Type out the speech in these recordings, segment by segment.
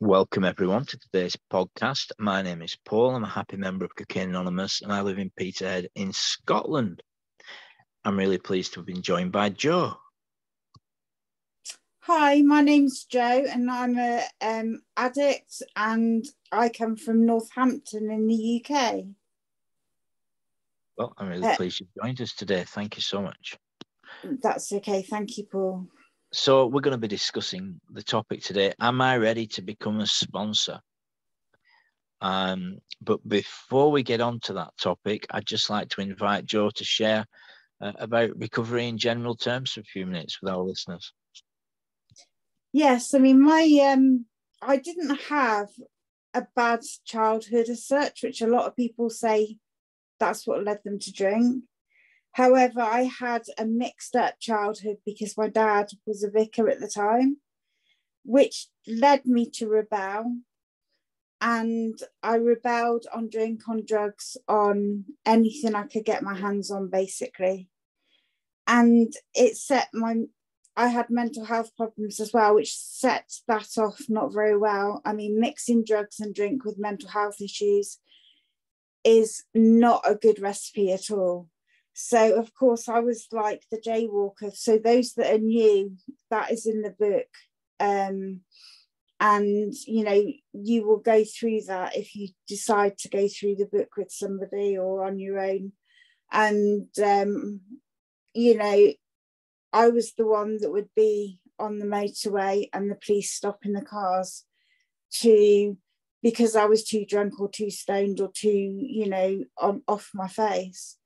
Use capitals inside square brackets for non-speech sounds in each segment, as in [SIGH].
Welcome everyone to today's podcast. My name is Paul. I'm a happy member of Cocaine Anonymous and I live in Peterhead in Scotland. I'm really pleased to have been joined by Joe. Hi, my name's Joe and I'm a um, addict and I come from Northampton in the UK. Well, I'm really uh, pleased you've joined us today. Thank you so much. That's okay. Thank you, Paul. So we're going to be discussing the topic today. Am I ready to become a sponsor? Um, but before we get on to that topic, I'd just like to invite Joe to share uh, about recovery in general terms for a few minutes with our listeners. Yes, I mean, my um, I didn't have a bad childhood as such, which a lot of people say that's what led them to drink. However, I had a mixed up childhood because my dad was a vicar at the time, which led me to rebel. And I rebelled on drink, on drugs, on anything I could get my hands on, basically. And it set my, I had mental health problems as well, which set that off not very well. I mean, mixing drugs and drink with mental health issues is not a good recipe at all. So, of course, I was like the jaywalker. So, those that are new, that is in the book. Um, and, you know, you will go through that if you decide to go through the book with somebody or on your own. And, um, you know, I was the one that would be on the motorway and the police stopping the cars to because I was too drunk or too stoned or too, you know, on off my face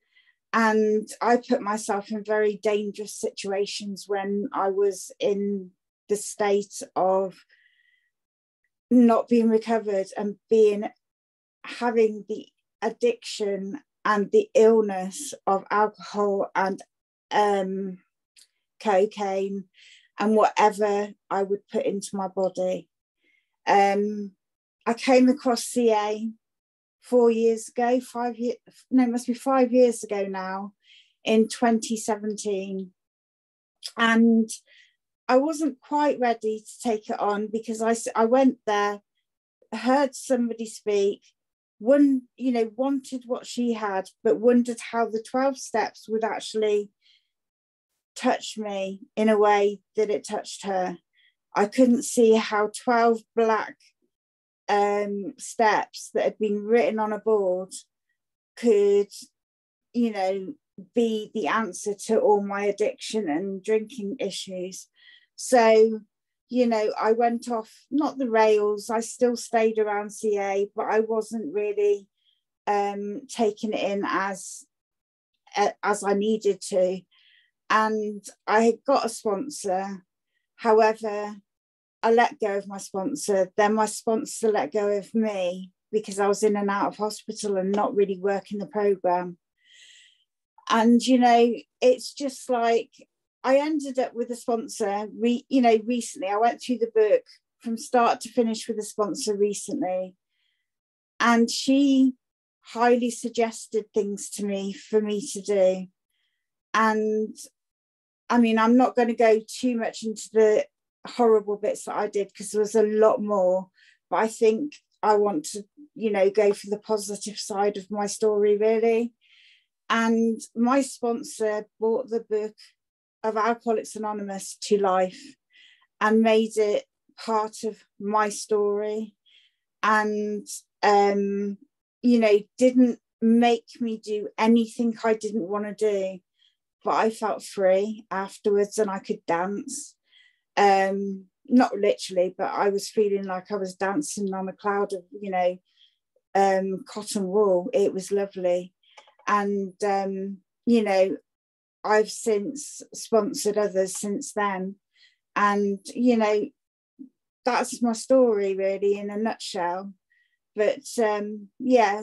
and I put myself in very dangerous situations when I was in the state of not being recovered and being having the addiction and the illness of alcohol and um, cocaine and whatever I would put into my body. Um, I came across CA four years ago, five years, no, must be five years ago now, in 2017. And I wasn't quite ready to take it on because I, I went there, heard somebody speak, one, you know, wanted what she had, but wondered how the 12 steps would actually touch me in a way that it touched her. I couldn't see how 12 black um, steps that had been written on a board could, you know, be the answer to all my addiction and drinking issues. So, you know, I went off not the rails, I still stayed around CA, but I wasn't really um, taking it in as as I needed to. And I had got a sponsor. However, I let go of my sponsor. Then my sponsor let go of me because I was in and out of hospital and not really working the program. And you know, it's just like I ended up with a sponsor. Re, you know, recently I went through the book from start to finish with a sponsor recently, and she highly suggested things to me for me to do. And I mean, I'm not going to go too much into the horrible bits that I did because there was a lot more. But I think I want to, you know, go for the positive side of my story, really. And my sponsor brought the book of Alcoholics Anonymous to life and made it part of my story. And, um, you know, didn't make me do anything I didn't want to do. But I felt free afterwards and I could dance um, not literally, but I was feeling like I was dancing on a cloud of, you know, um, cotton wool. It was lovely. And, um, you know, I've since sponsored others since then. And, you know, that's my story really in a nutshell. But um, yeah,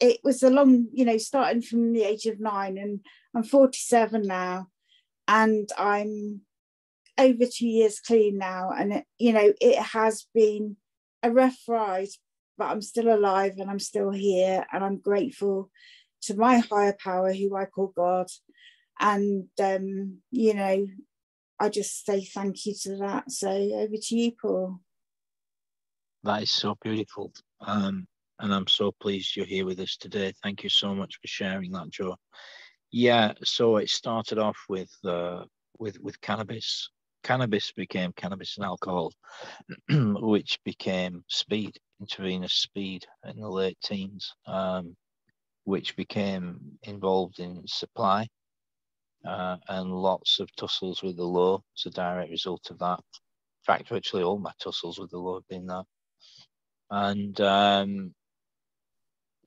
it was a long, you know, starting from the age of nine, and I'm 47 now, and I'm over two years clean now, and it, you know it has been a rough ride, but I'm still alive and I'm still here, and I'm grateful to my higher power, who I call God, and um, you know, I just say thank you to that. So over to you, Paul. That is so beautiful. Um, and I'm so pleased you're here with us today. Thank you so much for sharing that, Joe. Yeah, so it started off with uh, with with cannabis. Cannabis became cannabis and alcohol, [CLEARS THROAT] which became speed, intravenous speed in the late teens, um, which became involved in supply uh, and lots of tussles with the law. It's a direct result of that. In fact, virtually all my tussles with the law have been that. And um,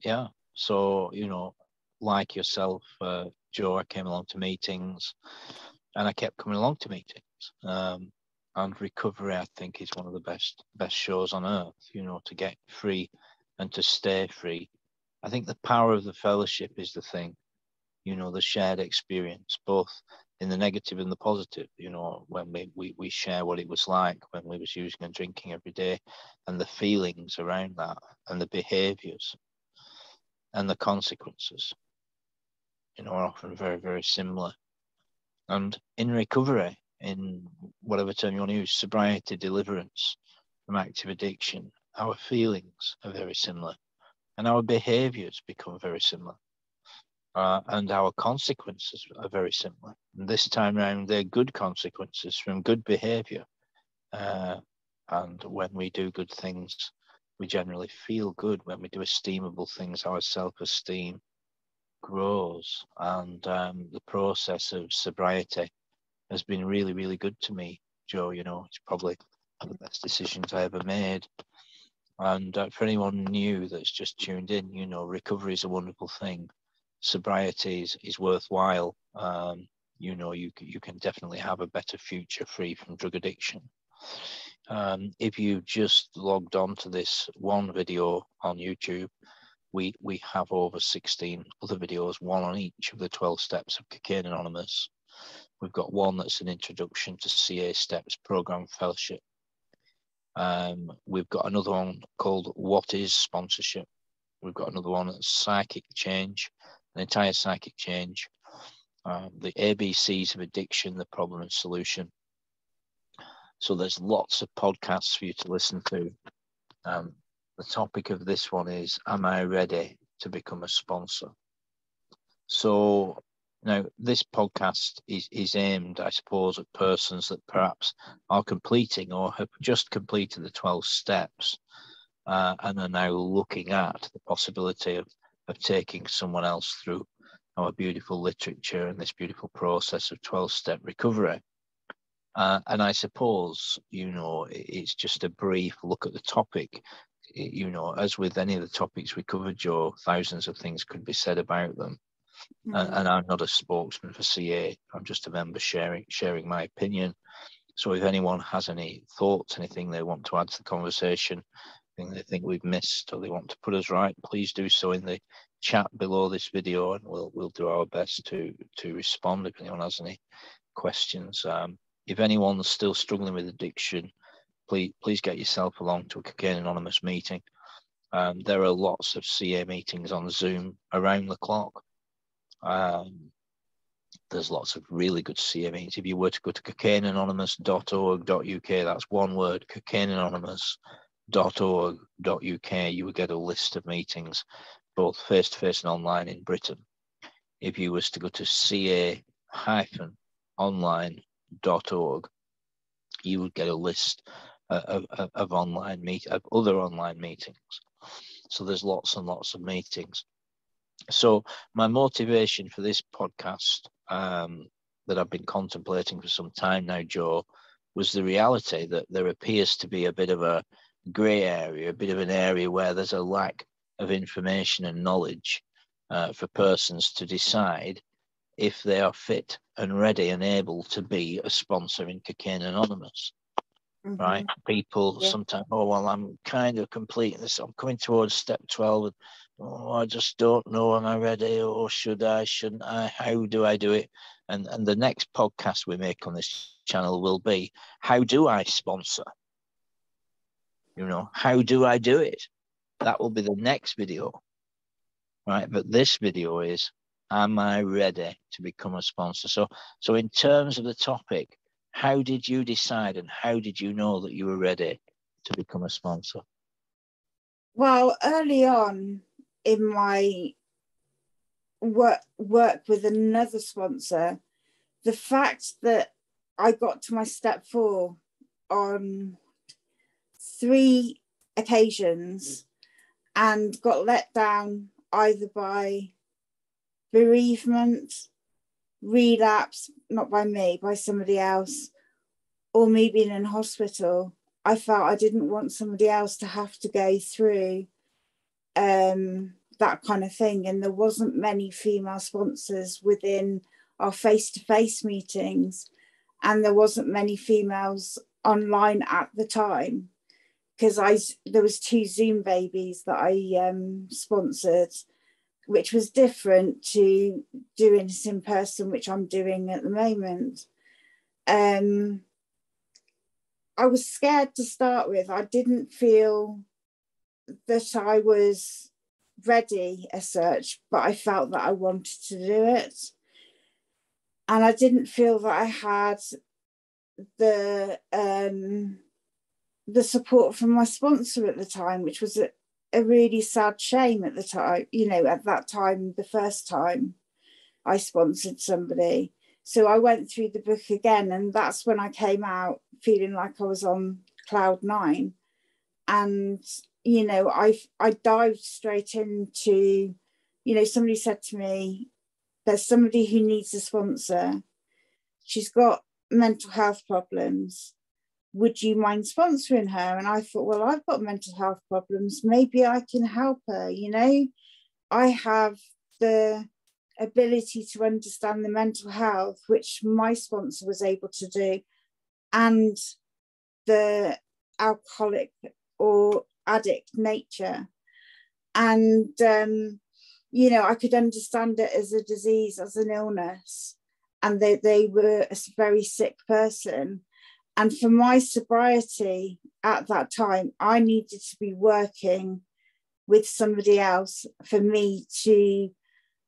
yeah, so, you know, like yourself, uh, Joe, I came along to meetings and I kept coming along to meetings. Um, and recovery, I think, is one of the best best shows on earth. You know, to get free and to stay free. I think the power of the fellowship is the thing. You know, the shared experience, both in the negative and the positive. You know, when we we, we share what it was like when we was using and drinking every day, and the feelings around that, and the behaviours, and the consequences you know, are often very, very similar. And in recovery, in whatever term you want to use, sobriety, deliverance from active addiction, our feelings are very similar and our behaviors become very similar. Uh, and our consequences are very similar. And this time around, they're good consequences from good behavior. Uh, and when we do good things, we generally feel good. When we do esteemable things, our self esteem grows and um, the process of sobriety has been really really good to me joe you know it's probably one of the best decisions i ever made. And uh, for anyone new that's just tuned in you know recovery is a wonderful thing. Sobriety is, is worthwhile. Um, you know you, you can definitely have a better future free from drug addiction. Um, if you just logged on to this one video on youtube we we have over 16 other videos, one on each of the 12 steps of Cocaine Anonymous. We've got one that's an introduction to CA Steps Program Fellowship. Um, we've got another one called What is Sponsorship? We've got another one that's Psychic Change, an entire psychic change. Um, the ABCs of addiction, the problem and solution. So there's lots of podcasts for you to listen to. Um, the topic of this one is Am I ready to become a sponsor? So now this podcast is, is aimed, I suppose, at persons that perhaps are completing or have just completed the 12 steps uh, and are now looking at the possibility of, of taking someone else through our beautiful literature and this beautiful process of 12 step recovery. Uh, and I suppose, you know, it's just a brief look at the topic you know, as with any of the topics we covered, Joe, thousands of things could be said about them. Mm-hmm. And, and, I'm not a spokesman for CA. I'm just a member sharing sharing my opinion. So if anyone has any thoughts, anything they want to add to the conversation, anything they think we've missed or they want to put us right, please do so in the chat below this video, and we'll we'll do our best to to respond if anyone has any questions. Um, if anyone's still struggling with addiction, please please get yourself along to a Cocaine Anonymous meeting. Um, there are lots of CA meetings on Zoom around the clock. Um, there's lots of really good CA meetings. If you were to go to cocaineanonymous.org.uk, that's one word, cocaineanonymous.org.uk, you would get a list of meetings, both face-to-face and online in Britain. If you was to go to ca-online.org, you would get a list of, of, of online meet of other online meetings. So there's lots and lots of meetings. So my motivation for this podcast um, that I've been contemplating for some time now, Joe, was the reality that there appears to be a bit of a grey area, a bit of an area where there's a lack of information and knowledge uh, for persons to decide if they are fit and ready and able to be a sponsor in Cocaine Anonymous mm-hmm. right? People yeah. sometimes, oh, well, I'm kind of completing this. I'm coming towards step 12. And, oh, I just don't know. Am I ready or should I, shouldn't I? How do I do it? And, and the next podcast we make on this channel will be how do I sponsor? You know, how do I do it? That will be the next video, right? But this video is am I ready to become a sponsor? So, so in terms of the topic, how did you decide and how did you know that you were ready to become a sponsor? Well, early on in my work work with another sponsor, the fact that I got to my step four on three occasions and got let down either by bereavement, relapse, not by me, by somebody else, or me being in hospital. I felt I didn't want somebody else to have to go through um, that kind of thing. And there wasn't many female sponsors within our face-to-face meetings, and there wasn't many females online at the time because I there was two Zoom babies that I um, sponsored, which was different to doing this in person, which I'm doing at the moment. Um, I was scared to start with. I didn't feel that I was ready as such, but I felt that I wanted to do it. And I didn't feel that I had the um, the support from my sponsor at the time, which was a, a really sad shame at the time, you know, at that time, the first time I sponsored somebody. So I went through the book again, and that's when I came out feeling like I was on cloud nine. And, you know, I I dived straight into, you know, somebody said to me, there's somebody who needs a sponsor. She's got mental health problems would you mind sponsoring her? And I thought, well, I've got mental health problems. Maybe I can help her. You know, I have the ability to understand the mental health, which my sponsor was able to do, and the alcoholic or addict nature. And, um, you know, I could understand it as a disease, as an illness. And they, they were a very sick person and for my sobriety at that time, I needed to be working with somebody else for me to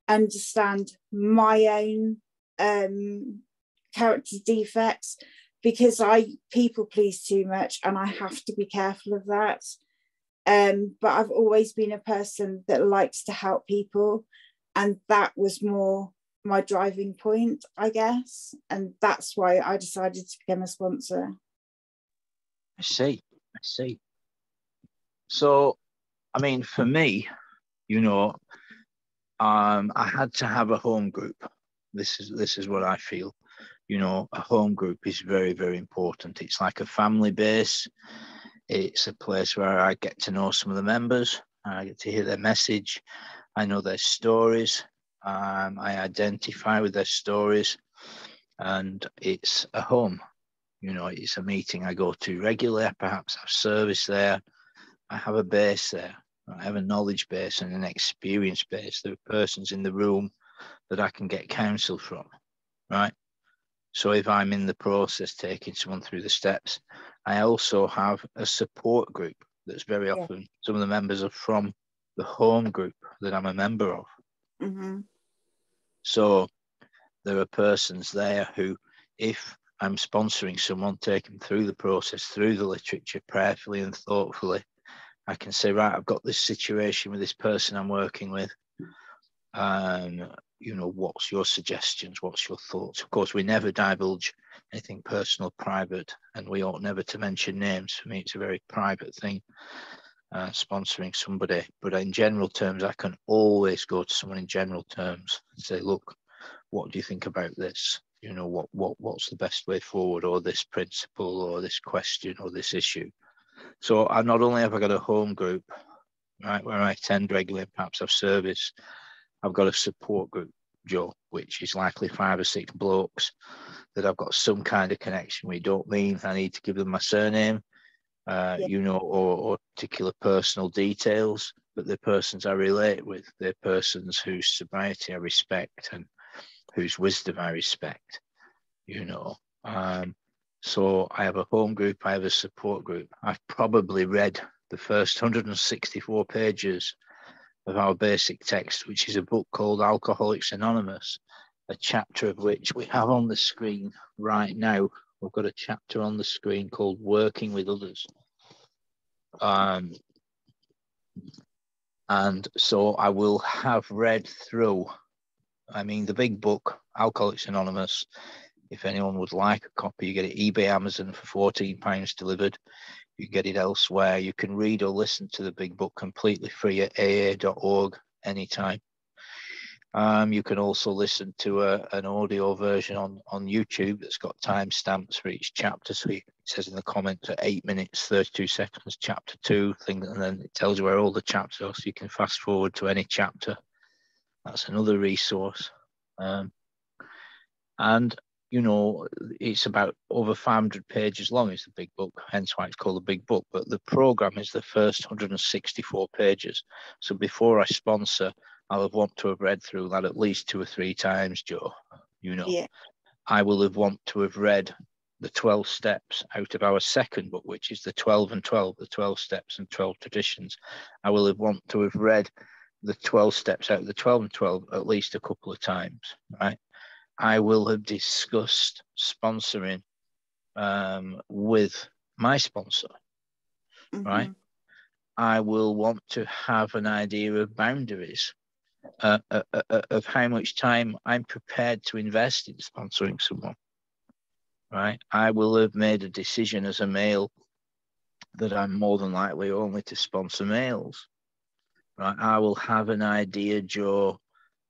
understand my own um, character defects because I people please too much and I have to be careful of that. Um, but I've always been a person that likes to help people, and that was more my driving point, I guess. And that's why I decided to become a sponsor. I see. I see. So, I mean, for me, you know, um, I had to have a home group. This is this is what I feel. You know, a home group is very, very important. It's like a family base. It's a place where I get to know some of the members. I get to hear their message. I know their stories. Um, I identify with their stories, and it's a home. You know, it's a meeting I go to regularly. I perhaps have service there. I have a base there. I have a knowledge base and an experience base. There are persons in the room that I can get counsel from, right? So if I'm in the process taking someone through the steps, I also have a support group that's very yeah. often some of the members are from the home group that I'm a member of. Mm-hmm. So there are persons there who, if I'm sponsoring someone, take them through the process, through the literature, prayerfully and thoughtfully, I can say, right, I've got this situation with this person I'm working with. Um, you know, what's your suggestions? What's your thoughts? Of course, we never divulge anything personal, private, and we ought never to mention names. For me, it's a very private thing, uh, sponsoring somebody. But in general terms, I can always go to someone in general terms and say, look, what do you think about this? You know, what what what's the best way forward, or this principle, or this question, or this issue. So I not only have I got a home group, right, where I attend regularly, perhaps I've service, I've got a support group, Joe, which is likely five or six blokes that I've got some kind of connection with. Don't mean I need to give them my surname, uh, yeah. you know, or, or particular personal details, but they're persons I relate with. They're persons whose sobriety I respect and whose wisdom I respect, you know. Um, so I have a home group, I have a support group. I've probably read the first 164 pages of our basic text, which is a book called Alcoholics Anonymous, a chapter of which we have on the screen right now. We've got a chapter on the screen called Working with Others. Um, And so I will have read through, I mean, the big book, Alcoholics Anonymous. If anyone would like a copy, you get it eBay, Amazon for £14 delivered. You get it elsewhere. You can read or listen to the big book completely free at aa.org anytime. Um, you can also listen to a, an audio version on, on YouTube that's got timestamps for each chapter. So it says in the comments at eight minutes, 32 seconds, chapter two thing, and then it tells you where all the chapters are. So you can fast forward to any chapter. That's another resource. Um, and you know, it's about over 500 pages long. It's a big book, hence why it's called a big book. But the program is the first 164 pages. So before I sponsor, I'll have want to have read through that at least two or three times, Joe. You know, Yeah. I will have want to have read the 12 steps out of our second book, which is the 12 and 12, the 12 steps and 12 traditions. I will have want to have read the 12 steps out of the 12 and 12 at least a couple of times, right? I will have discussed sponsoring um, with my sponsor. Right. Mhm. I will want to have an idea of boundaries uh, uh, uh, uh, of how much time I'm prepared to invest in sponsoring someone. Right. I will have made a decision as a male that I'm more than likely only to sponsor males. Right. I will have an idea, Joe,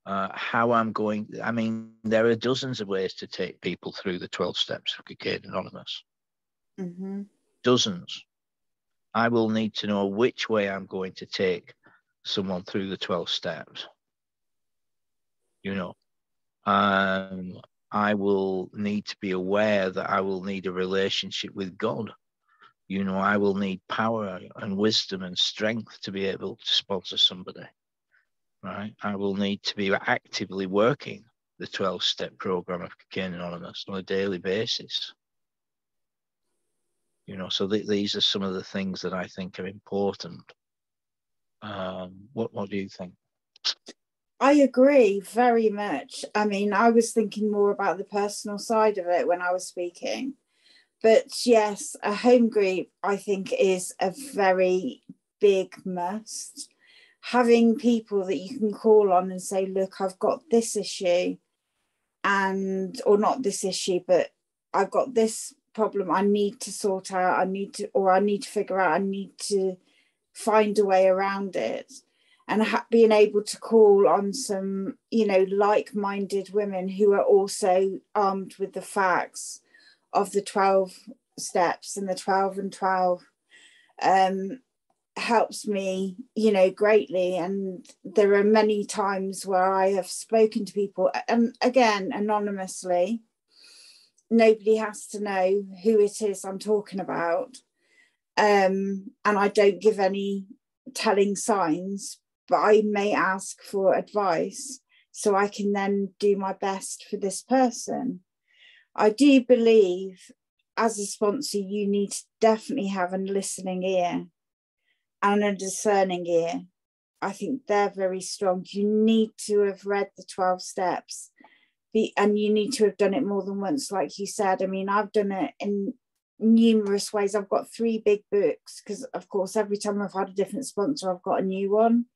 uh, how I'm going. I mean, there are dozens of ways to take people through the 12 steps of Cocaine Anonymous. Mhm. dozens. I will need to know which way I'm going to take someone through the 12 steps. You know, um, I will need to be aware that I will need a relationship with God. You know, I will need power and wisdom and strength to be able to sponsor somebody. Right. I will need to be actively working the 12 step program of Cocaine Anonymous on a daily basis you know so th- these are some of the things that i think are important um what what do you think I agree very much. I mean, I was thinking more about the personal side of it when I was speaking. But yes, a home group, I think, is a very big must. Having people that you can call on and say, look, I've got this issue, and, or not this issue, but I've got this problem I need to sort out. I need to, or I need to figure out, I need to find a way around it and ha- being able to call on some you know like-minded women who are also armed with the facts of the 12 steps and the 12 and 12 um, helps me you know greatly. And there are many times where i have spoken to people and again anonymously. Nobody has to know who it is i'm talking about. Um, and i don't give any telling signs but I may ask for advice so I can then do my best for this person. I do believe as a sponsor, you need to definitely have a listening ear and a discerning ear. I think they're very strong. You need to have read the 12 steps be, and you need to have done it more than once, like you said. I mean, I've done it in numerous ways. I've got three big books because, of course, every time I've had a different sponsor, I've got a new one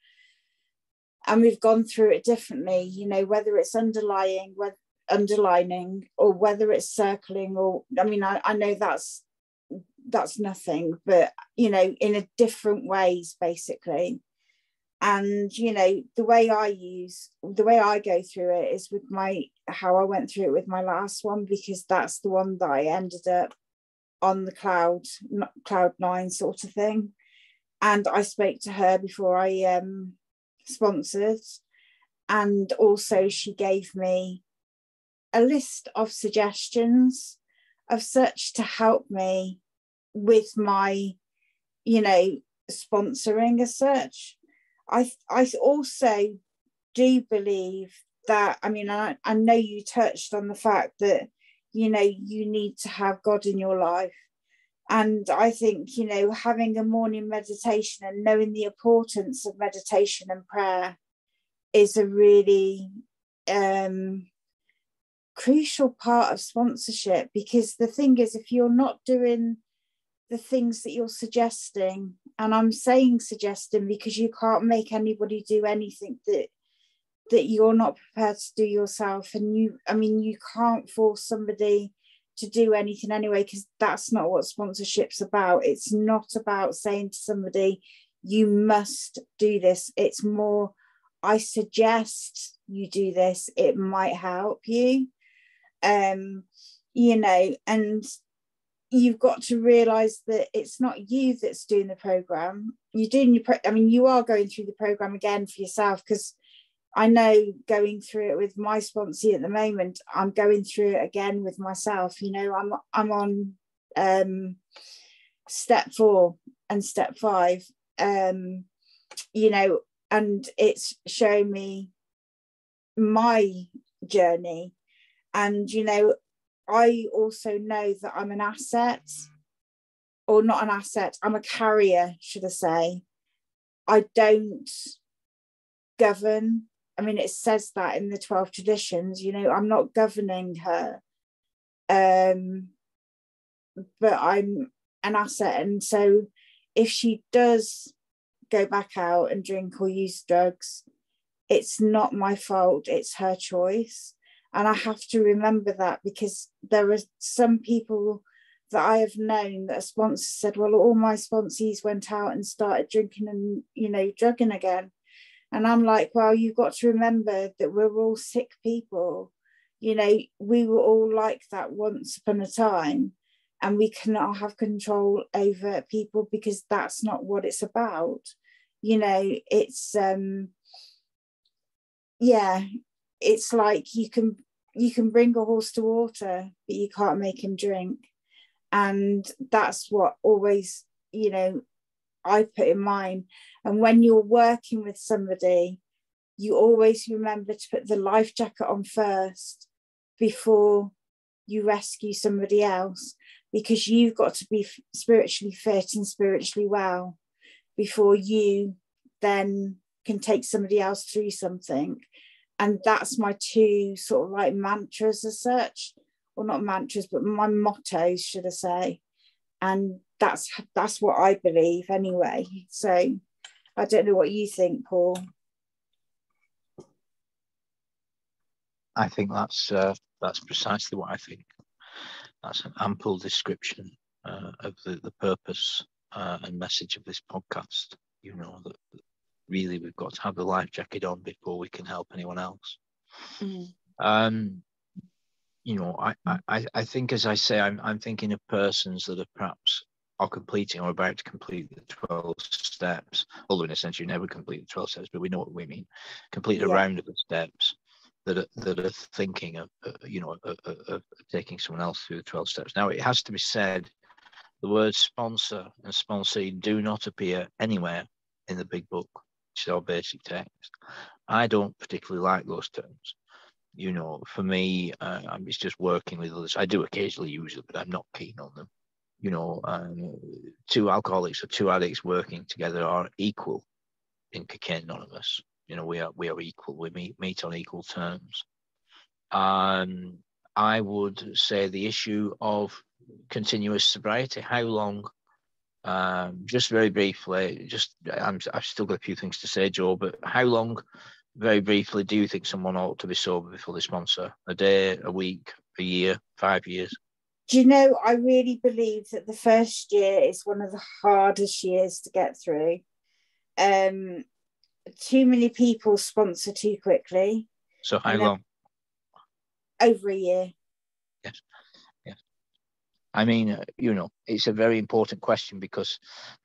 and we've gone through it differently you know whether it's underlying whether underlining or whether it's circling or i mean I, I know that's that's nothing but you know in a different ways basically and you know the way i use the way i go through it is with my how i went through it with my last one because that's the one that i ended up on the cloud cloud nine sort of thing and i spoke to her before i um sponsored. And also, she gave me a list of suggestions of such to help me with my, you know, sponsoring as such. I, I also do believe that, I mean, I, I know you touched on the fact that, you know, you need to have God in your life and I think, you know, having a morning meditation and knowing the importance of meditation and prayer is a really um, crucial part of sponsorship because the thing is, if you're not doing the things that you're suggesting. And I'm saying suggesting because you can't make anybody do anything that that you're not prepared to do yourself. And you, I mean, you can't force somebody to do anything anyway, because that's not what sponsorship's about. It's not about saying to somebody, you must do this. It's more, I suggest you do this, it might help you. Um, you know, and you've got to realize that it's not you that's doing the program. You're doing your pro- i mean you are going through the program again for yourself because i know going through it with my sponsor at the moment i'm going through it again with myself. You know i'm i'm on um step four and step five um you know and it's showing me my journey. And you know I also know that I'm an asset, or not an asset, I'm a carrier, should I say. I don't govern. I mean, it says that in the 12 traditions, you know, I'm not governing her. Um, but I'm an asset. And so if she does go back out and drink or use drugs, it's not my fault, it's her choice. And I have to remember that because there are some people that I have known that a sponsor said, Well, all my sponsees went out and started drinking and, you know, drugging again. And I'm like, Well, you've got to remember that we're all sick people. You know, we were all like that once upon a time, and we cannot have control over people because that's not what it's about. You know, it's, um, yeah, it's like you can you can bring a horse to water but you can't make him drink. And that's what always you know i put in mind. And when you're working with somebody you always remember to put the life jacket on first before you rescue somebody else because you've got to be spiritually fit and spiritually well before you then can take somebody else through something and that's my two sort of like mantras as such. Or not mantras but my mottos should i say. And that's that's what i believe anyway. So i don't know what you think paul. I think that's uh, that's precisely what i think. That's an ample description uh, of the, the purpose uh, and message of this podcast. You know that really we've got to have the life jacket on before we can help anyone else. Mm. Um, you know, I, I, I think as I say, I'm, I'm thinking of persons that are perhaps are completing or about to complete the 12 steps, although in a sense you never complete the 12 steps, but we know what we mean. Complete a yeah. round of the steps that are, that are thinking of, uh, you know, of, of, of taking someone else through the 12 steps. Now, it has to be said, the words sponsor and sponsee do not appear anywhere in the big book or basic text. I don't particularly like those terms. You know, for me, uh, it's just working with others. I do occasionally use it, but I'm not keen on them. You know, um, two alcoholics or two addicts working together are equal in Cocaine Anonymous. You know, we are we are equal. We meet meet on equal terms. Um, I would say the issue of continuous sobriety. How long um, just very briefly, just I'm, I've still got a few things to say, Joe. But how long, very briefly, do you think someone ought to be sober before they sponsor? A day, a week, a year, five years? Do you know? I really believe that the first year is one of the hardest years to get through. Um, too many people sponsor too quickly. So how long? Over a year. Yes. I mean, uh, you know, it's a very important question because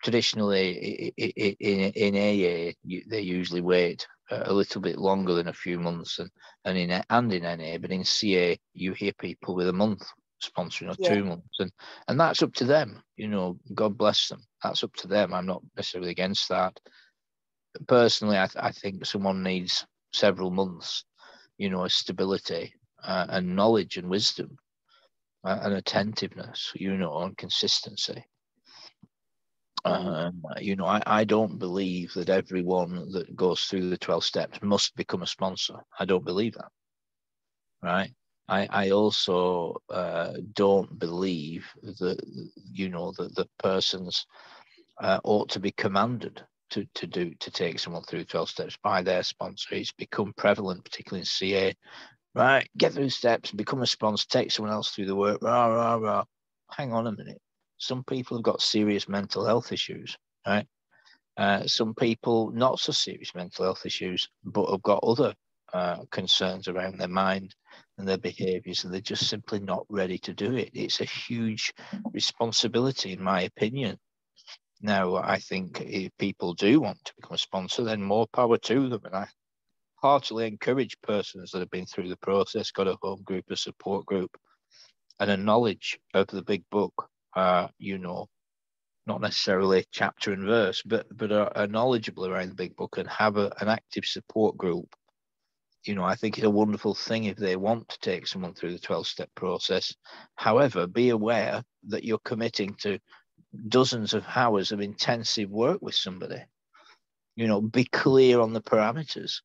traditionally in, in AA, they usually wait a little bit longer than a few months, and, and in and in NA, but in CA, you hear people with a month sponsoring or yeah. two months, and and that's up to them. You know, God bless them. That's up to them. I'm not necessarily against that. Personally, I, th- I think someone needs several months, you know, stability uh, and knowledge and wisdom and attentiveness, you know, and consistency. Um, you know, I, I don't believe that everyone that goes through the 12 steps must become a sponsor. I don't believe that. Right. I, I also uh, don't believe that you know that the persons uh, ought to be commanded to, to do to take someone through 12 steps by their sponsor. It's become prevalent, particularly in CA. Right, get through steps, and become a sponsor, take someone else through the work. Rah, rah, rah. Hang on a minute. Some people have got serious mental health issues, right? Uh, some people not so serious mental health issues, but have got other uh, concerns around their mind and their behaviors, and they're just simply not ready to do it. It's a huge responsibility, in my opinion. Now, I think if people do want to become a sponsor, then more power to them. And I heartily encourage persons that have been through the process, got a home group, a support group, and a knowledge of the big book, uh, you know, not necessarily chapter and verse, but but are, are knowledgeable around the big book and have a, an active support group. You know, I think it's a wonderful thing if they want to take someone through the 12 step process. However, be aware that you're committing to dozens of hours of intensive work with somebody. You know, be clear on the parameters,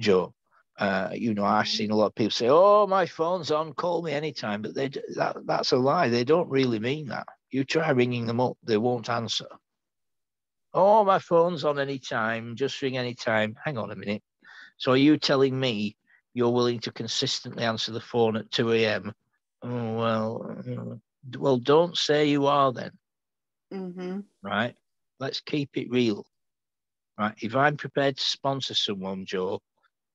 Joe. Uh, you know, I've seen a lot of people say, "Oh, my phone's on, call me anytime," but they that that's a lie. They don't really mean that. You try ringing them up, they won't answer. Oh, my phone's on anytime, just ring anytime. Hang on a minute. So are you telling me you're willing to consistently answer the phone at 2 a.m.? Oh, well, uh, well, don't say you are then. Mm-hmm. Right? Let's keep it real. Right? If I'm prepared to sponsor someone, Joe,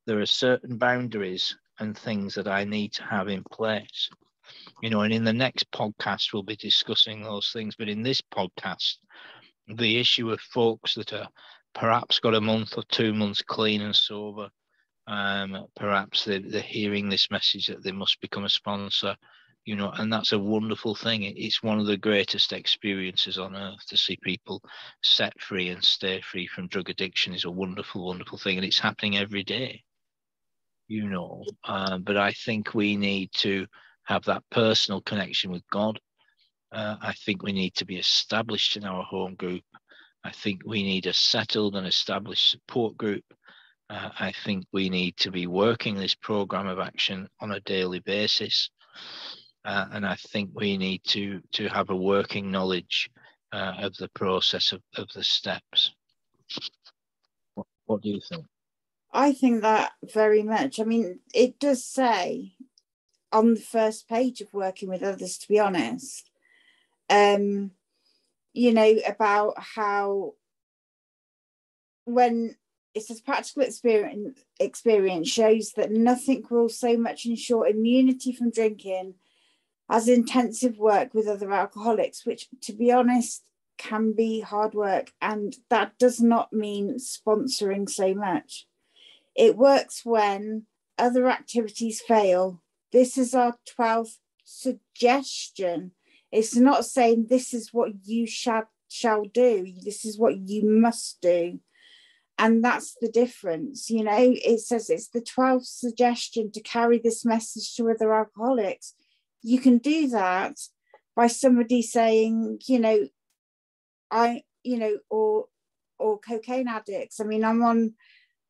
there are certain boundaries and things that I need to have in place you know, and in the next podcast, we'll be discussing those things. But in this podcast, the issue of folks that are perhaps got a month or two months clean and sober, um, perhaps they're, they're hearing this message that they must become a sponsor, you know, and that's a wonderful thing. It's one of the greatest experiences on earth to see people set free and stay free from drug addiction is a wonderful, wonderful thing, and it's happening every day, you know. Uh, but I think we need to have that personal connection with God. Uh, I think we need to be established in our home group. I think we need a settled and established support group. Uh, I think we need to be working this program of action on a daily basis. Uh, and I think we need to, to have a working knowledge uh, of the process of, of the steps. What, what do you think? I think that very much. I mean, it does say on the first page of working with others to be honest um you know about how when it says practical experience experience shows that nothing will so much ensure immunity from drinking as intensive work with other alcoholics which to be honest can be hard work and that does not mean sponsoring so much it works when other activities fail this is our 12th suggestion. It's not saying this is what you shall shall do. This is what you must do. And that's the difference. You know, it says it's the 12th suggestion to carry this message to other alcoholics. You can do that by somebody saying, you know, I, you know, or or cocaine addicts. I mean, I'm on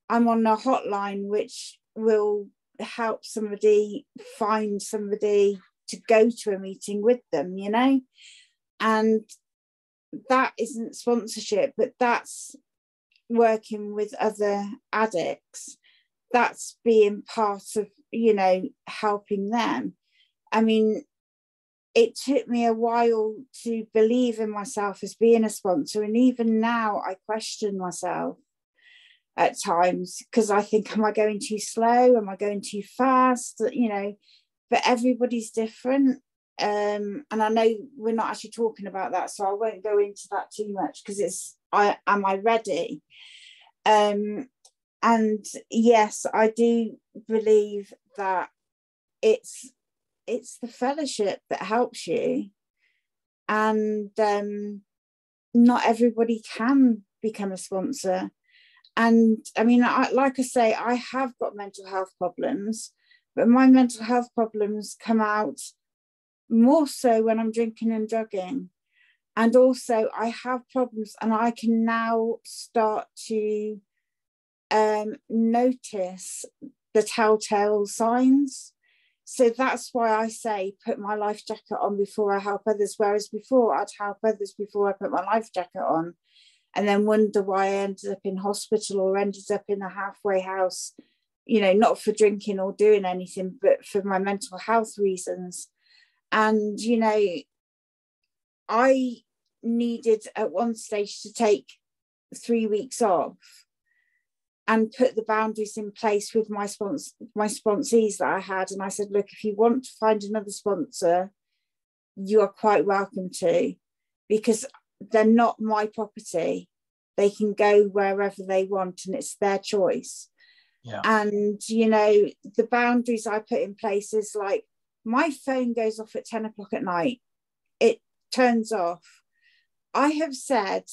I'm on a hotline which will help somebody find somebody to go to a meeting with them, you know? And that isn't sponsorship, but that's working with other addicts. That's being part of, you know, helping them. I mean, it took me a while to believe in myself as being a sponsor. And even now, I question myself at times because I think, am I going too slow? Am I going too fast? You know, but everybody's different. Um, and I know we're not actually talking about that, so I won't go into that too much because it's I am I ready? Um, and yes, I do believe that it's it's the fellowship that helps you, and um, not everybody can become a sponsor and I mean, I, like I say, I have got mental health problems, but my mental health problems come out more so when I'm drinking and drugging. And also, I have problems, and I can now start to um, notice the telltale signs. So that's why I say put my life jacket on before I help others. Whereas before I'd help others before I put my life jacket on, and then wonder why I ended up in hospital or ended up in a halfway house, you know, not for drinking or doing anything, but for my mental health reasons. And, you know, I needed at one stage to take three weeks off and put the boundaries in place with my sponsor, my sponsees that I had. And I said, look, if you want to find another sponsor, you are quite welcome to, because they're not my property. They can go wherever they want and it's their choice. Yeah. And you know, the boundaries I put in place is like my phone goes off at 10 o'clock at night. It turns off. I have said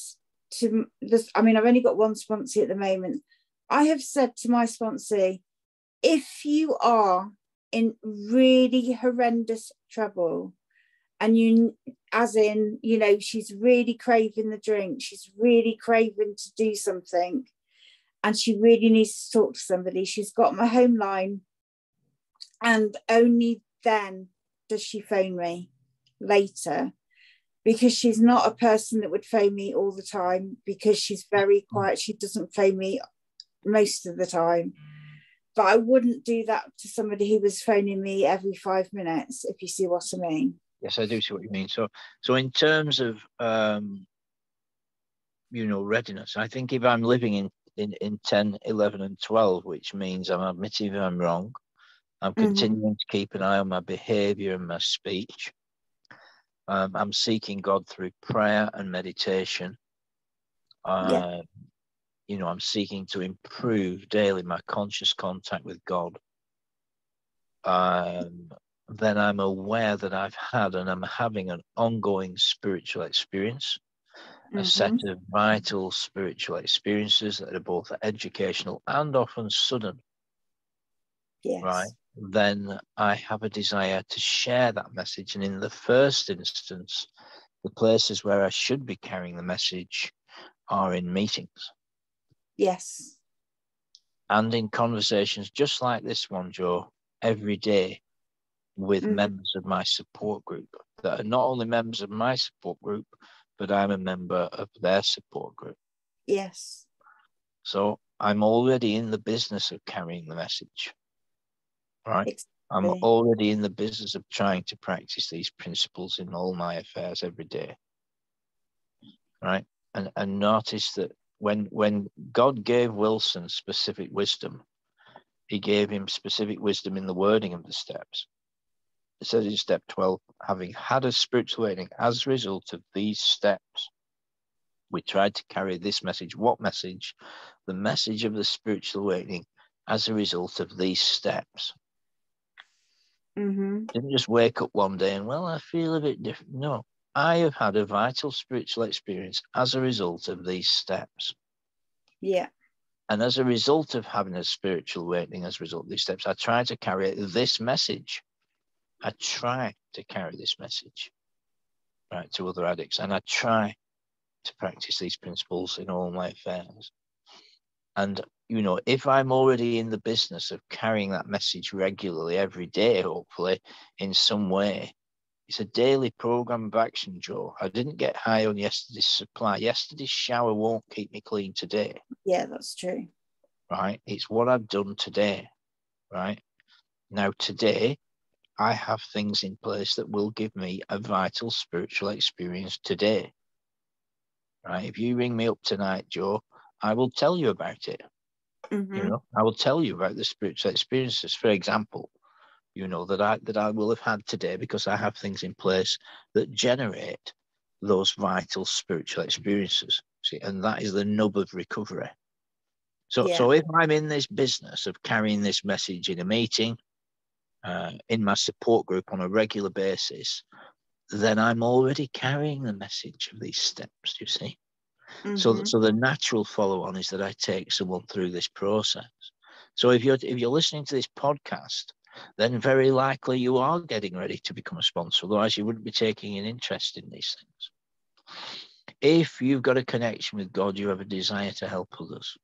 to this, I mean, I've only got one sponsor at the moment. I have said to my sponsor, if you are in really horrendous trouble, and you, as in, you know, she's really craving the drink, she's really craving to do something, and she really needs to talk to somebody, she's got my home line, and only then does she phone me later because she's not a person that would phone me all the time because she's very quiet. She doesn't phone me most of the time. But I wouldn't do that to somebody who was phoning me every five minutes, if you see what I mean. Yes, I do see what you mean. So, so in terms of, um, you know, readiness, I think if I'm living in, in, in 10, 11, and 12, which means I'm admitting if I'm wrong, I'm mm-hmm. continuing to keep an eye on my behavior and my speech. Um, I'm seeking God through prayer and meditation. Uh, yeah you know, I'm seeking to improve daily my conscious contact with God, um, then I'm aware that I've had and I'm having an ongoing spiritual experience, mm-hmm. a set of vital spiritual experiences that are both educational and often sudden. Yes. Right. Then I have a desire to share that message. And in the first instance, the places where I should be carrying the message are in meetings. Yes. And in conversations just like this one, Joe, every day with mm members of my support group that are not only members of my support group, but I'm a member of their support group. Yes. So I'm already in the business of carrying the message. Right? Exactly. I'm already in the business of trying to practice these principles in all my affairs every day. Right? And and notice that when when God gave Wilson specific wisdom, he gave him specific wisdom in the wording of the steps. It says in step 12, having had a spiritual awakening as a result of these steps, we tried to carry this message. What message? The message of the spiritual awakening as a result of these steps. Mm-hmm. Didn't just wake up one day and, well, I feel a bit different. No, I have had a vital spiritual experience as a result of these steps. Yeah. And as a result of having a spiritual awakening, as a result of these steps, I try to carry this message. I try to carry this message right to other addicts, and I try to practice these principles in all my affairs. And you know, if I'm already in the business of carrying that message regularly every day, hopefully in some way, it's a daily program of action, Joe. I didn't get high on yesterday's supply. Yesterday's shower won't keep me clean today. Yeah, that's true. Right? It's what I've done today. Right? Now, today, I have things in place that will give me a vital spiritual experience today. Right? If you ring me up tonight, Joe, I will tell you about it. Mm-hmm. You know, I will tell you about the spiritual experiences. For example, you know that I that I will have had today because I have things in place that generate those vital spiritual experiences. See, and that is the nub of recovery. So, yeah. so if I'm in this business of carrying this message in a meeting, uh, in my support group on a regular basis, then I'm already carrying the message of these steps. You see, mm-hmm. so so the natural follow on is that I take someone through this process. So if you're if you're listening to this podcast then very likely you are getting ready to become a sponsor. Otherwise, you wouldn't be taking an interest in these things. If you've got a connection with God, you have a desire to help others.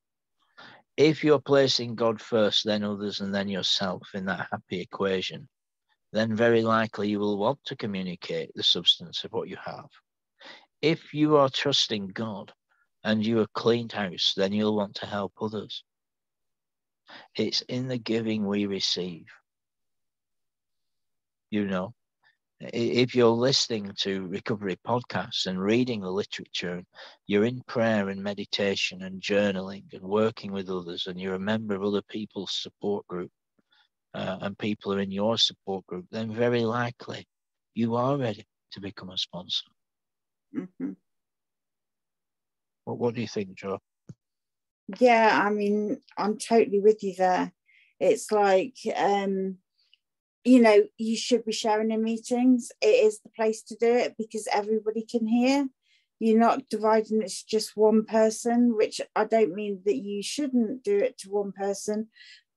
If you're placing God first, then others, and then yourself in that happy equation, then very likely you will want to communicate the substance of what you have. If you are trusting God and you are cleaned house, then you'll want to help others. It's in the giving we receive. You know, if you're listening to recovery podcasts and reading the literature, you're in prayer and meditation and journaling and working with others, and you're a member of other people's support group, uh, and people are in your support group, then very likely you are ready to become a sponsor. Mm-hmm. What, what do you think, Joe? Yeah, I mean, I'm totally with you there. It's like, um, you know, you should be sharing in meetings. It is the place to do it because everybody can hear. You're not dividing it's just one person, which I don't mean that you shouldn't do it to one person,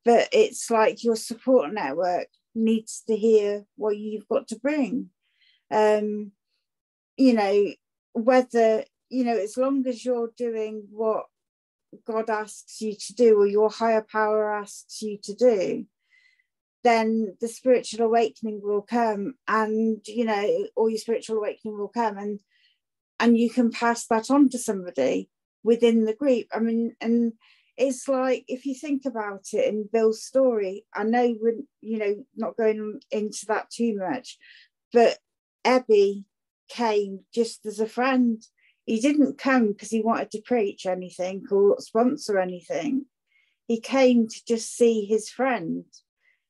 but it's like your support network needs to hear what you've got to bring. Um, you know, whether, you know, as long as you're doing what God asks you to do or your higher power asks you to do, then the spiritual awakening will come and you know or your spiritual awakening will come and and you can pass that on to somebody within the group. I mean and it's like if you think about it in bill's story i know we're you know not going into that too much but ebby came just as a friend. He didn't come because he wanted to preach anything or sponsor anything. He came to just see his friend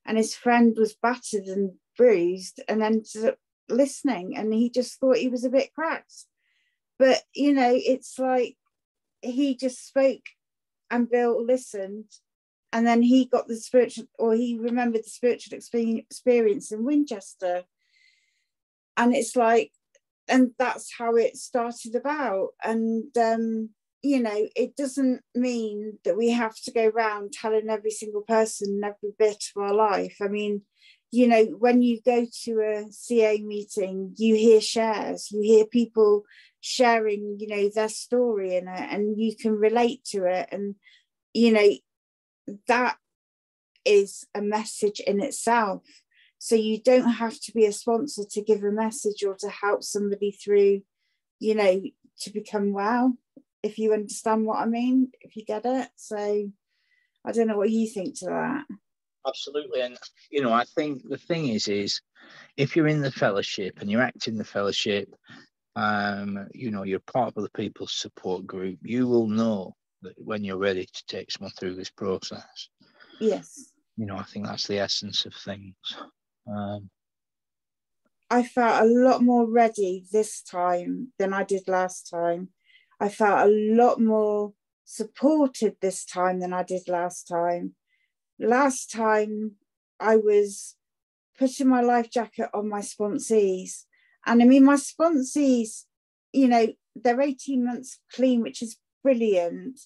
and his friend was battered and bruised and ended up listening and he just thought he was a bit cracked. But you know it's like he just spoke and bill listened and then he got the spiritual or he remembered the spiritual experience in winchester. And it's like and that's how it started about. And um you know, it doesn't mean that we have to go around telling every single person every bit of our life. I mean, you know, when you go to a CA meeting, you hear shares, you hear people sharing, you know, their story in it, uh, and you can relate to it. And, you know, that is a message in itself. So you don't have to be a sponsor to give a message or to help somebody through, you know, to become well if you understand what I mean, if you get it. So I don't know what you think to that. Absolutely. And you know, I think the thing is is if you're in the fellowship and you're acting the fellowship, um, you know, you're part of the people's support group, you will know that when you're ready to take someone through this process. Yes. You know, I think that's the essence of things. Um, I felt a lot more ready this time than I did last time. I felt a lot more supported this time than I did last time. Last time I was putting my life jacket on my sponsees. And I mean, my sponsees, you know, they're 18 months clean, which is brilliant.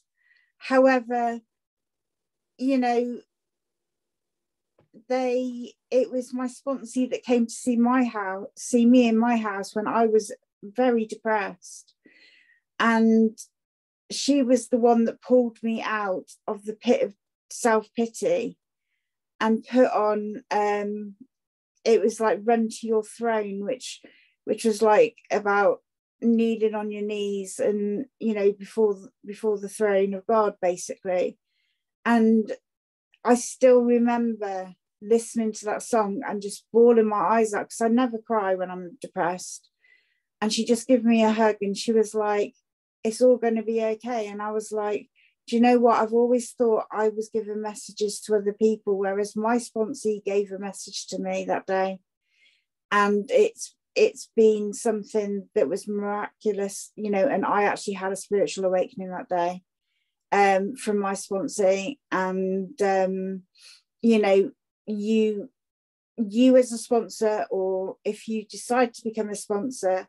However, you know, they it was my sponsee that came to see my house, see me in my house when I was very depressed and she was the one that pulled me out of the pit of self-pity and put on um it was like run to your throne which which was like about kneeling on your knees and you know before before the throne of god basically. And i still remember listening to that song and just bawling my eyes out because i never cry when i'm depressed. And she just gave me a hug and she was like it's all going to be okay. And I was like, do you know what? I've always thought I was giving messages to other people, whereas my sponsee gave a message to me that day. And it's it's been something that was miraculous, you know, and I actually had a spiritual awakening that day um, from my sponsee. And um, you know, you you as a sponsor, or if you decide to become a sponsor,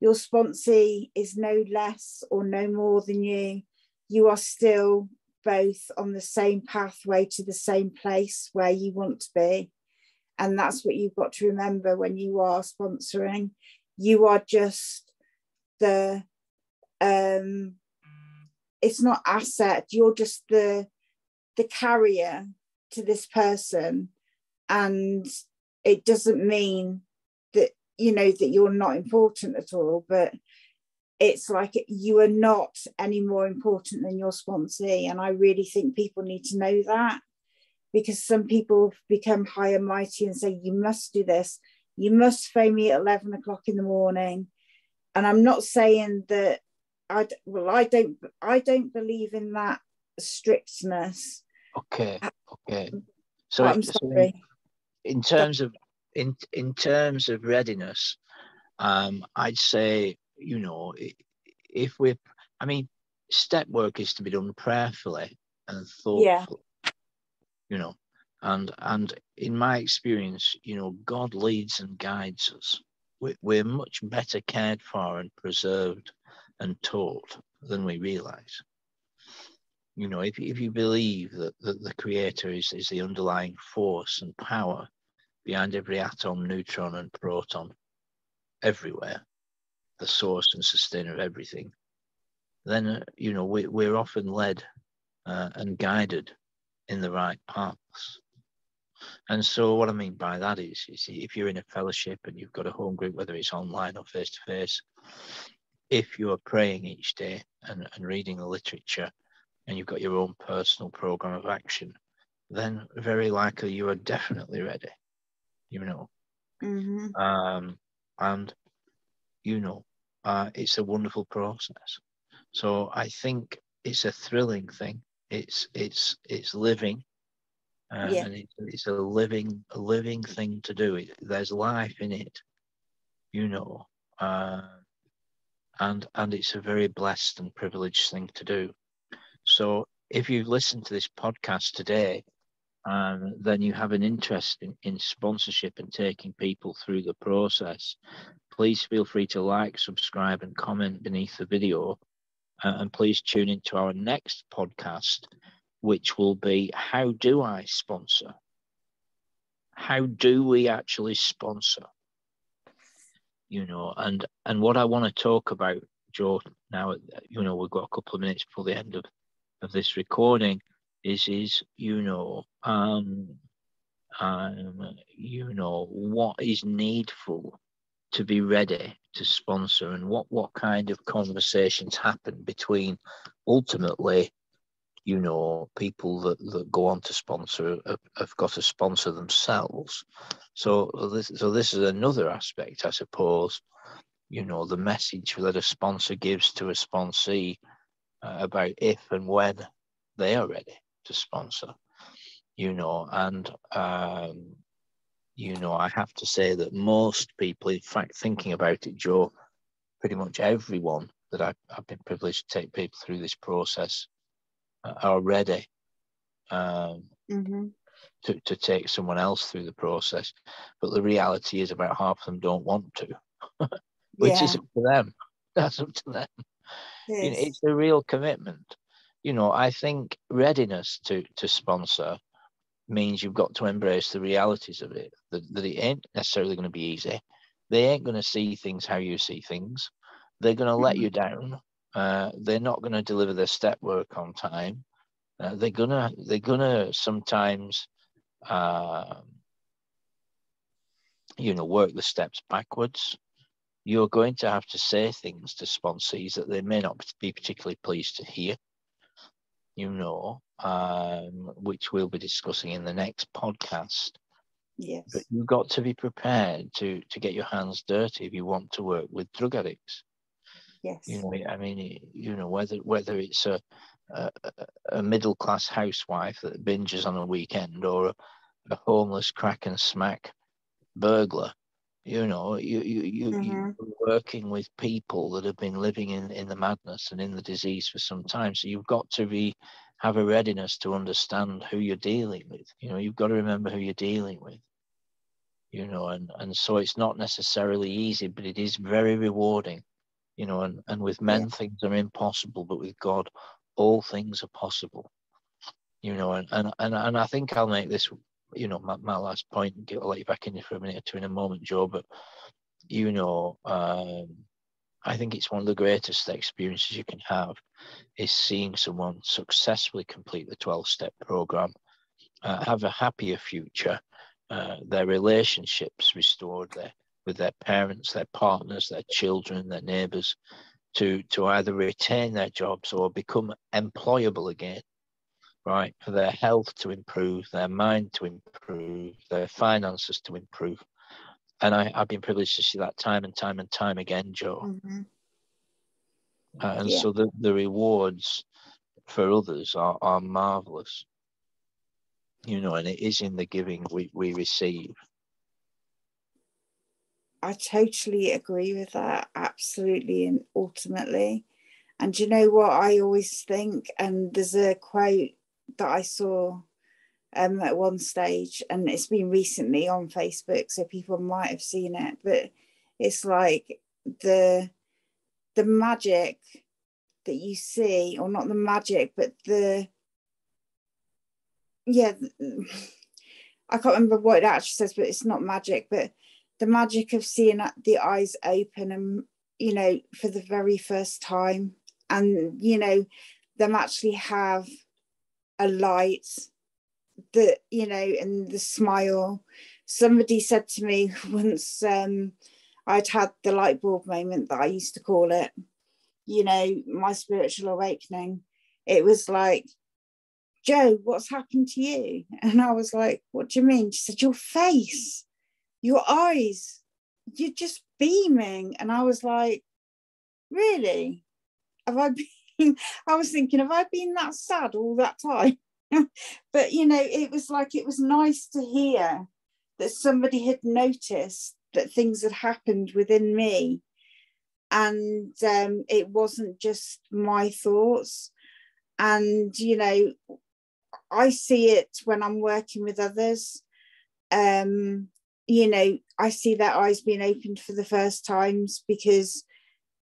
your sponsee is no less or no more than you. You are still both on the same pathway to the same place where you want to be. And that's what you've got to remember when you are sponsoring. You are just the, um, it's not asset, you're just the, the carrier to this person. And it doesn't mean that you know that you're not important at all but it's like you are not any more important than your sponsee and i really think people need to know that because some people become high and mighty and say you must do this. You must phone me at 11 o'clock in the morning. And i'm not saying that i well i don't i don't believe in that strictness. Okay okay. So, i'm sorry. so in terms of in in terms of readiness, um, I'd say you know if we're, I mean, step work is to be done prayerfully and thoughtfully. Yeah. You know, and and in my experience, you know, God leads and guides us. We're, we're much better cared for and preserved and taught than we realize. You know, if, if you believe that, that the creator is, is the underlying force and power behind every atom, neutron, and proton, everywhere, the source and sustainer of everything, then, uh, you know, we, we're often led uh, and guided in the right paths. And so, what I mean by that is, is, if you're in a fellowship and you've got a home group, whether it's online or face to face, if you're praying each day and, and reading the literature and you've got your own personal program of action, then very likely you are definitely ready you know. Mm-hmm. Um, and, you know, uh, it's a wonderful process. So I think it's a thrilling thing. It's it's it's living, uh, yeah. and it, it's a living a living thing to do. It, there's life in it, you know, uh, and and it's a very blessed and privileged thing to do. So if you've listened to this podcast today um, then you have an interest in, in sponsorship and taking people through the process, please feel free to like, subscribe, and comment beneath the video. Uh, and please tune into our next podcast, which will be How Do I Sponsor? How do we actually sponsor? You know, and and what I want to talk about, Joe, now, you know, we've got a couple of minutes before the end of, of this recording is is you know um, um you know what is needful to be ready to sponsor and what what kind of conversations happen between ultimately you know people that, that go on to sponsor have, have got to sponsor themselves. So this so this is another aspect i suppose you know the message that a sponsor gives to a sponsee uh, about if and when they are ready to sponsor, you know, and um, you know, I have to say that most people, in fact, thinking about it, Joe, pretty much everyone that I've, I've been privileged to take people through this process uh, are ready um, mm-hmm. to, to take someone else through the process. But the reality is about half of them don't want to, [LAUGHS] which yeah. is up to them. [LAUGHS] That's up to them. Yes. You know, it's a real commitment you know, I think readiness to to sponsor means you've got to embrace the realities of it. That, that it ain't necessarily going to be easy. They ain't going to see things how you see things. They're going to let mm-hmm. you down. Uh, they're not going to deliver their step work on time. Uh, they're gonna they're gonna sometimes, uh, you know, work the steps backwards. You're going to have to say things to sponsees that they may not be particularly pleased to hear you know, um, which we'll be discussing in the next podcast. Yes. But you've got to be prepared to to get your hands dirty if you want to work with drug addicts. Yes. You know, I mean, you know, whether whether it's a a, a middle class housewife that binges on a weekend or a, a homeless crack and smack burglar, you know you you, you mm-hmm. you're working with people that have been living in in the madness and in the disease for some time so you've got to be have a readiness to understand who you're dealing with you know you've got to remember who you're dealing with you know and and so it's not necessarily easy but it is very rewarding you know and and with men yeah. things are impossible but with god all things are possible you know and and and, and i think i'll make this you know, my, my last point, I'll let you back in for a minute or two in a moment, Joe, but, you know, um, I think it's one of the greatest experiences you can have is seeing someone successfully complete the 12 step program, uh, have a happier future, uh, their relationships restored their, with their parents, their partners, their children, their neighbors, to, to either retain their jobs or become employable again, right? For their health to improve, their mind to improve, their finances to improve. And I, I've been privileged to see that time and time and time again, Joe. Mm-hmm. Uh, and yeah. so the, the rewards for others are, are marvelous you know, and it is in the giving we, we receive. I totally agree with that, absolutely and ultimately. And you know what I always think, and there's a quote that I saw um, at one stage, and it's been recently on Facebook, so people might have seen it, but it's like the the magic that you see, or not the magic, but the yeah, I can't remember what it actually says, but it's not magic, but the magic of seeing the eyes open and, you know, for the very first time, and, you know, them actually have a light that, you know, and the smile. Somebody said to me [LAUGHS] once, um, I'd had the light bulb moment that I used to call it, you know, my spiritual awakening. It was like joe what's happened to you? [LAUGHS] And I was like, What do you mean? She said, Your face, your eyes, you're just beaming. And I was like, Really? Have I been? [LAUGHS] I was thinking, Have I been that sad all that time? [LAUGHS] but, you know, it was like, it was nice to hear that somebody had noticed that things had happened within me. And um, it wasn't just my thoughts. And, you know, I see it when I'm working with others. Um, you know, I see their eyes being opened for the first times because,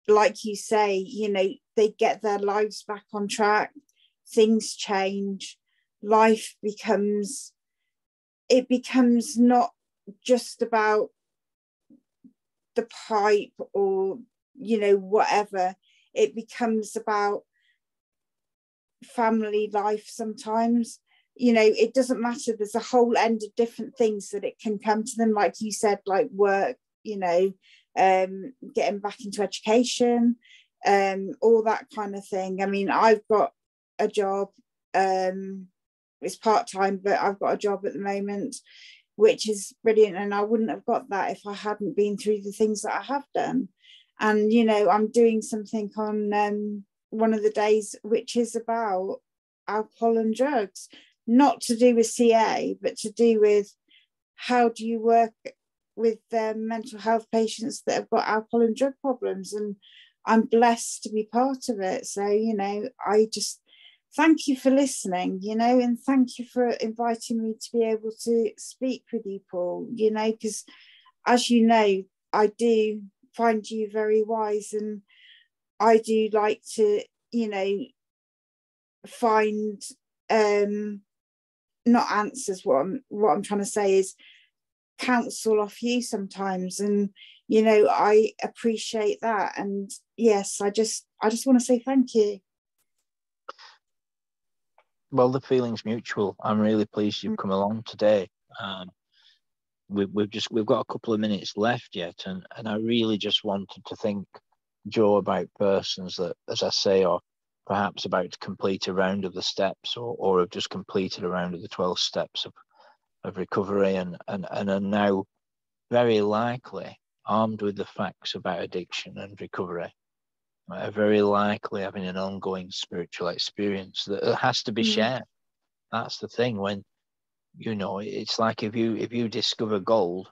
like you say, you know, they get their lives back on track, things change, life becomes, it becomes not just about the pipe or, you know, whatever. It becomes about family life sometimes you know it doesn't matter there's a whole end of different things that it can come to them like you said like work you know um getting back into education um all that kind of thing. I mean i've got a job um it's part-time but i've got a job at the moment which is brilliant and i wouldn't have got that if i hadn't been through the things that i have done. And you know i'm doing something on um one of the days, which is about alcohol and drugs, not to do with CA, but to do with how do you work with um, mental health patients that have got alcohol and drug problems. And I'm blessed to be part of it. So, you know, I just thank you for listening, you know, and thank you for inviting me to be able to speak with you, Paul, you know, because as you know, I do find you very wise and I do like to, you know, find um not answers what I'm what I'm trying to say is counsel off you sometimes. And you know I appreciate that. And yes I just I just want to say thank you. Well the feeling's mutual. I'm really pleased you've mm. come along today. Um, we, we've just we've got a couple of minutes left yet and and I really just wanted to think Joe about persons that, as I say, are perhaps about to complete a round of the steps or, or have just completed a round of the 12 steps of, of recovery and, and, and are now very likely armed with the facts about addiction and recovery. Are very likely having an ongoing spiritual experience that has to be mm. shared. That's the thing. When you know, it's like if you if you discover gold,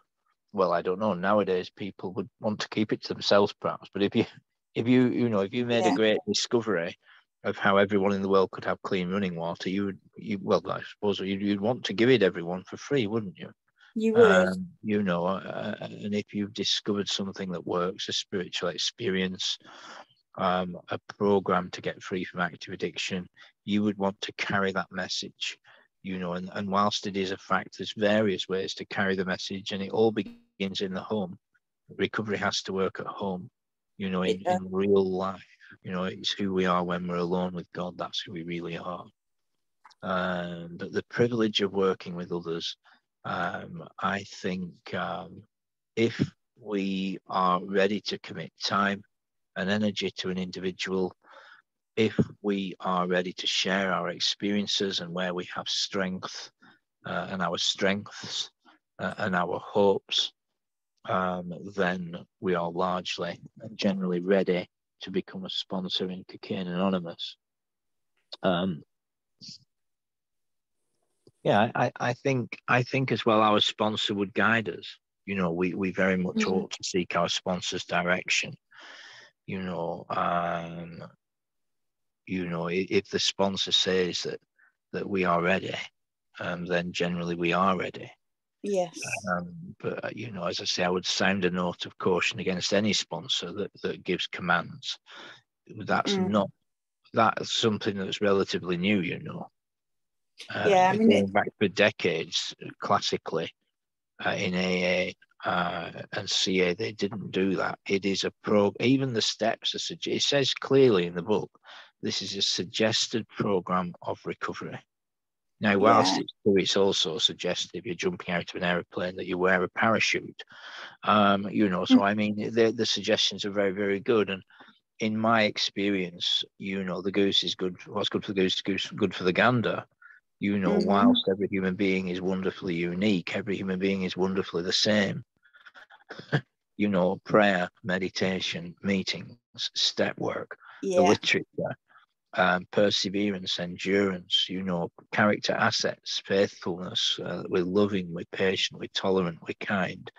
well, I don't know. Nowadays, people would want to keep it to themselves, perhaps. But if you, if you, you know, if you made yeah. a great discovery of how everyone in the world could have clean running water, you would, you well, I suppose you'd, you'd want to give it everyone for free, wouldn't you? You would. Um, you know, uh, uh, and if you've discovered something that works, a spiritual experience, um, a program to get free from active addiction, you would want to carry that message you know, and, and whilst it is a fact, there's various ways to carry the message, and it all begins in the home. Recovery has to work at home, you know, in, yeah. in real life. You know, it's who we are when we're alone with God. That's who we really are. Um, but the privilege of working with others Um, I think um, if we are ready to commit time and energy to an individual, if we are ready to share our experiences and where we have strength uh, and our strengths uh, and our hopes, um, then we are largely and generally ready to become a sponsor in Cocaine Anonymous. Um, yeah, I, I think I think as well our sponsor would guide us. You know, we, we very much mm. ought to seek our sponsor's direction. You know, um, you know, if the sponsor says that that we are ready, um, then generally we are ready. Yes. Um, but uh, you know, as I say, I would sound a note of caution against any sponsor that, that gives commands. That's mm. not that's something that's relatively new, you know. Uh, yeah, I mean, going it... back for decades, classically uh, in AA uh, and CA, they didn't do that. It is a pro. Even the steps are. It says clearly in the book, this is a suggested program of recovery. Now, whilst yeah. it's true, it's also suggestive you're jumping out of an aeroplane that you wear a parachute. Um, you know, so mm. I mean, the, the suggestions are very, very good. And in my experience, you know, the goose is good. What's good for the goose, goose good for the gander. You know, mm-hmm. whilst every human being is wonderfully unique, every human being is wonderfully the same. [LAUGHS] you know, prayer, meditation, meetings, step work, yeah. the literature, um, perseverance, endurance, you know, character assets, faithfulness. Uh, we're loving, we're patient, we're tolerant, we're kind.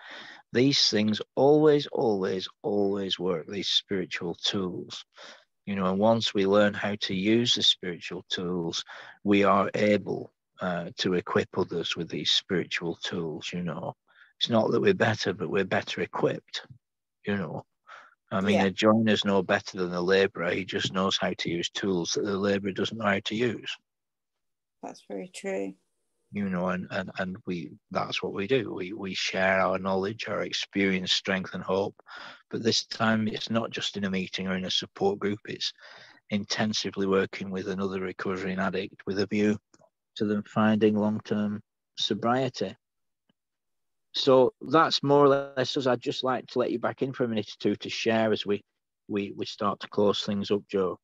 These things always, always, always work, these spiritual tools. You know, and once we learn how to use the spiritual tools, we are able uh, to equip others with these spiritual tools. You know, it's not that we're better, but we're better equipped. You know, I mean, yeah. a joiner's no better than a labourer. He just knows how to use tools that the labourer doesn't know how to use. That's very true. You know, and, and, and we that's what we do. We we share our knowledge, our experience, strength, and hope. But this time it's not just in a meeting or in a support group, it's intensively working with another recovering addict with a view to them finding long-term sobriety so that's more or less as I'd just like to let you back in for a minute or two to share as we we we start to close things up, Joe.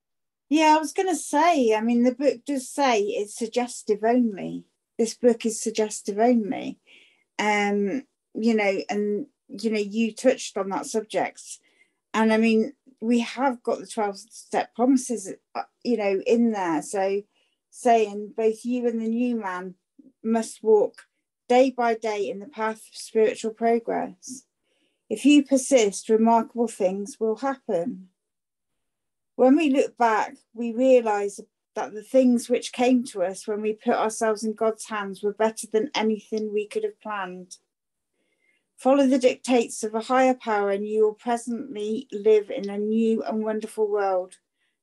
Yeah, I was going to say. I mean, the book does say it's suggestive only. This book is suggestive only, um, you know, and you know, you touched on that subject, and I mean, we have got the twelve step promises, uh, you know, in there. So, saying both you and the new man must walk day by day in the path of spiritual progress. If you persist, remarkable things will happen. When we look back, we realize that the things which came to us when we put ourselves in God's hands were better than anything we could have planned. Follow the dictates of a higher power, and you will presently live in a new and wonderful world,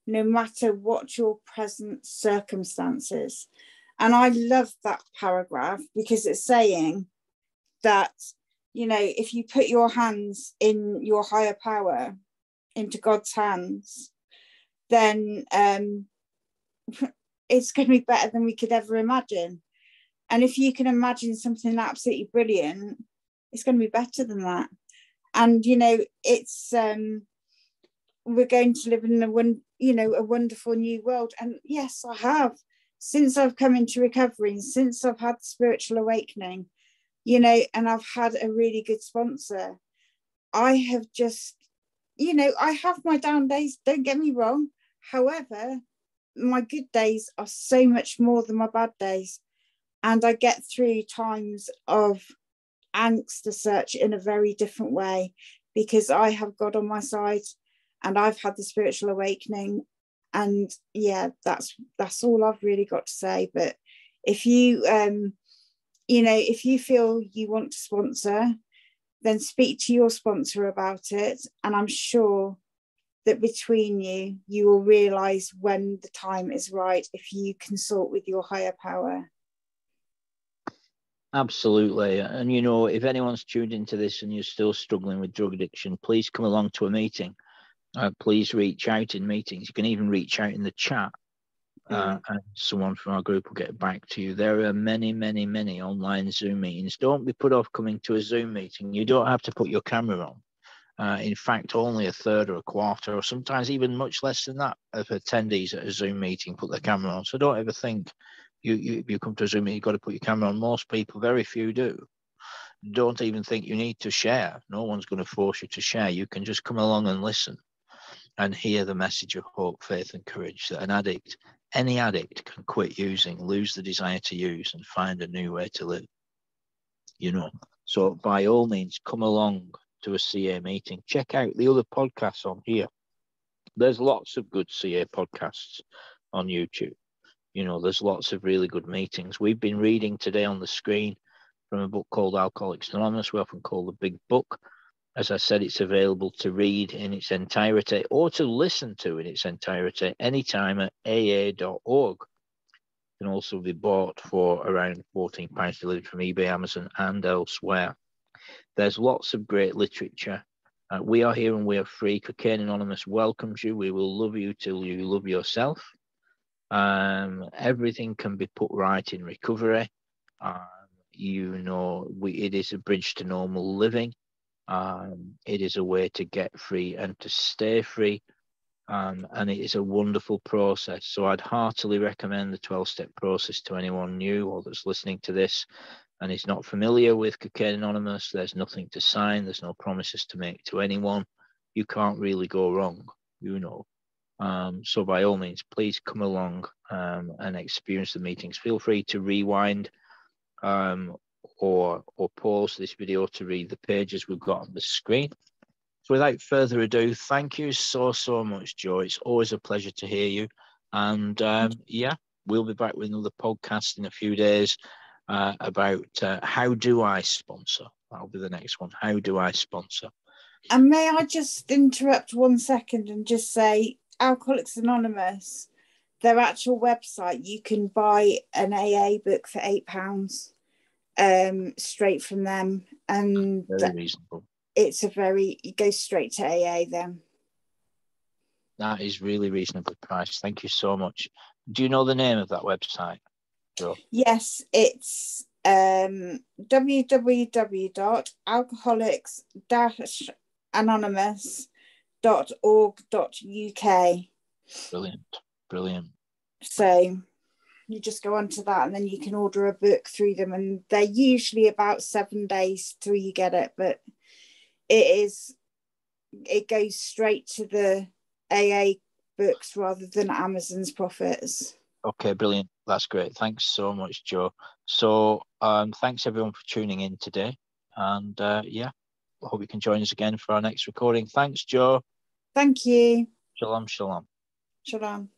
no matter what your present circumstances. And I love that paragraph because it's saying that, you know, if you put your hands in your higher power, into God's hands, then um, [LAUGHS] it's going to be better than we could ever imagine. And if you can imagine something absolutely brilliant, it's going to be better than that. And you know, it's um, we're going to live in a one, you know, a wonderful new world. And yes, I have since I've come into recovery, since I've had spiritual awakening, you know, and I've had a really good sponsor, I have just, you know, I have my down days, don't get me wrong. However, my good days are so much more than my bad days. And I get through times of angst as such in a very different way because I have God on my side and I've had the spiritual awakening and yeah that's that's all i've really got to say but if you um you know if you feel you want to sponsor then speak to your sponsor about it. And i'm sure that between you you will realize when the time is right if you consult with your higher power. Absolutely. And you know if anyone's tuned into this and you're still struggling with drug addiction please come along to a meeting uh, please reach out in meetings. You can even reach out in the chat. uh, and someone from our group will get back to you. There are many, many, many online Zoom meetings. Don't be put off coming to a Zoom meeting. You don't have to put your camera on. Uh, in fact, only a third or a quarter, or sometimes even much less than that, of attendees at a Zoom meeting put their camera on. So don't ever think you, you you come to a Zoom meeting, you've got to put your camera on. Most people, very few do. Don't even think you need to share. No one's going to force you to share. You can just come along and listen and hear the message of hope, faith, and courage that an addict, any addict, can quit using, lose the desire to use, and find a new way to live. You know, so by all means, come along to a CA meeting. Check out the other podcasts on here. There's lots of good CA podcasts on YouTube. You know, there's lots of really good meetings. We've been reading today on the screen from a book called Alcoholics Anonymous, we often call the Big Book. As I said, it's available to read in its entirety or to listen to in its entirety anytime at aa.org. It can also be bought for around £14 delivered from eBay, Amazon, and elsewhere. There's lots of great literature. Uh, we are here and we are free. Cocaine Anonymous welcomes you. We will love you till you love yourself. Um, everything can be put right in recovery. Um, you know, we, it is a bridge to normal living. Um, it is a way to get free and to stay free. Um, and it is a wonderful process. So I'd heartily recommend the 12 step process to anyone new or that's listening to this and is not familiar with Cocaine Anonymous. There's nothing to sign, there's no promises to make to anyone. You can't really go wrong, you know. Um, so by all means, please come along um, and experience the meetings. Feel free to rewind um, or or pause this video to read the pages we've got on the screen. So without further ado, thank you so, so much, Joe. It's always a pleasure to hear you. And um, yeah, we'll be back with another podcast in a few days uh, about uh, how do I sponsor. That'll be the next one. How do I sponsor? And may I just interrupt one second and just say Alcoholics Anonymous, their actual website, you can buy an AA book for eight pounds um, straight from them, and very reasonable. It's a very it goes straight to AA then. That is really reasonably priced. Thank you so much. Do you know the name of that website? Sure. Yes, it's um, www.alcoholics-anonymous.org.uk. Brilliant, brilliant. So you just go onto that and then you can order a book through them. And they're usually about seven days till you get it but it is it goes straight to the aa books rather than amazon's profits. Okay brilliant. That's great. Thanks so much joe. So um thanks everyone for tuning in today. And uh yeah I hope you can join us again for our next recording. Thanks joe. Thank you. Shalom shalom. Shalom